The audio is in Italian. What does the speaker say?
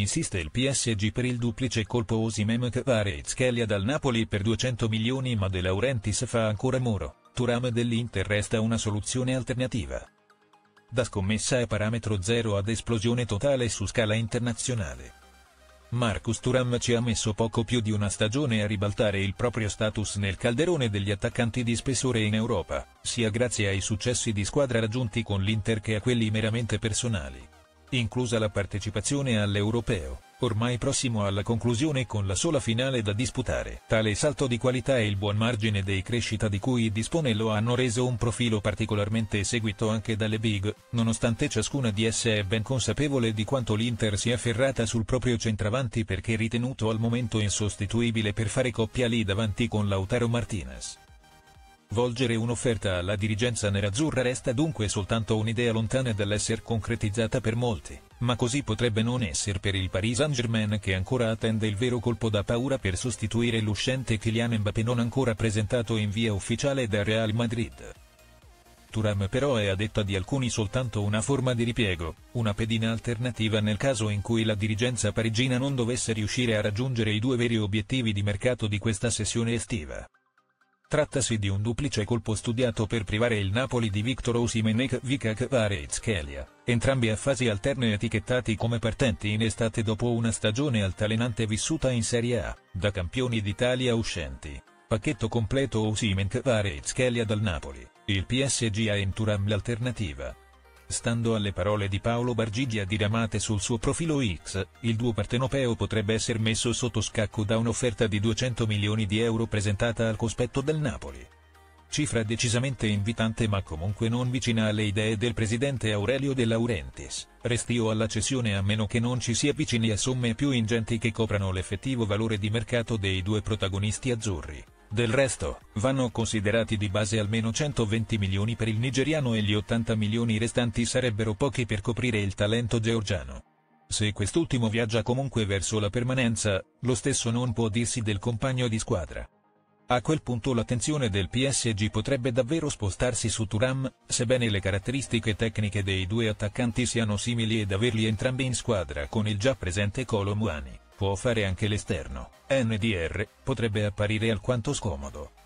insiste il PSG per il duplice colpo Osimhen Kvaratskhelia dal Napoli per 200 milioni ma De Laurentiis fa ancora muro, Turam dell'Inter resta una soluzione alternativa. Da scommessa a parametro zero ad esplosione totale su scala internazionale. Marcus Thuram ci ha messo poco più di una stagione a ribaltare il proprio status nel calderone degli attaccanti di spessore in Europa, sia grazie ai successi di squadra raggiunti con l'Inter che a quelli meramente personali inclusa la partecipazione all'Europeo, ormai prossimo alla conclusione con la sola finale da disputare. Tale salto di qualità e il buon margine di crescita di cui dispone lo hanno reso un profilo particolarmente seguito anche dalle big, nonostante ciascuna di esse è ben consapevole di quanto l'Inter sia ferrata sul proprio centravanti perché ritenuto al momento insostituibile per fare coppia lì davanti con Lautaro Martinez. Volgere un'offerta alla dirigenza nerazzurra resta dunque soltanto un'idea lontana dall'essere concretizzata per molti, ma così potrebbe non essere per il Paris Saint-Germain che ancora attende il vero colpo da paura per sostituire l'uscente Kylian Mbappé non ancora presentato in via ufficiale da Real Madrid. Turam però è a detta di alcuni soltanto una forma di ripiego, una pedina alternativa nel caso in cui la dirigenza parigina non dovesse riuscire a raggiungere i due veri obiettivi di mercato di questa sessione estiva. Trattasi di un duplice colpo studiato per privare il Napoli di Victor Osimhen e Vika Kvaratskhelia, entrambi a fasi alterne etichettati come partenti in estate dopo una stagione altalenante vissuta in Serie A, da campioni d'Italia uscenti. Pacchetto completo Osimhen Kvaratskhelia dal Napoli, il PSG ha in Turam l'alternativa, Stando alle parole di Paolo Bargigia diramate sul suo profilo X, il duo partenopeo potrebbe essere messo sotto scacco da un'offerta di 200 milioni di euro presentata al cospetto del Napoli. Cifra decisamente invitante ma comunque non vicina alle idee del presidente Aurelio De Laurentiis, restio alla cessione a meno che non ci si avvicini a somme più ingenti che coprano l'effettivo valore di mercato dei due protagonisti azzurri. Del resto, vanno considerati di base almeno 120 milioni per il nigeriano e gli 80 milioni restanti sarebbero pochi per coprire il talento georgiano. Se quest'ultimo viaggia comunque verso la permanenza, lo stesso non può dirsi del compagno di squadra. A quel punto l'attenzione del PSG potrebbe davvero spostarsi su Turam, sebbene le caratteristiche tecniche dei due attaccanti siano simili ed averli entrambi in squadra con il già presente Colo Muani può fare anche l'esterno, NDR, potrebbe apparire alquanto scomodo.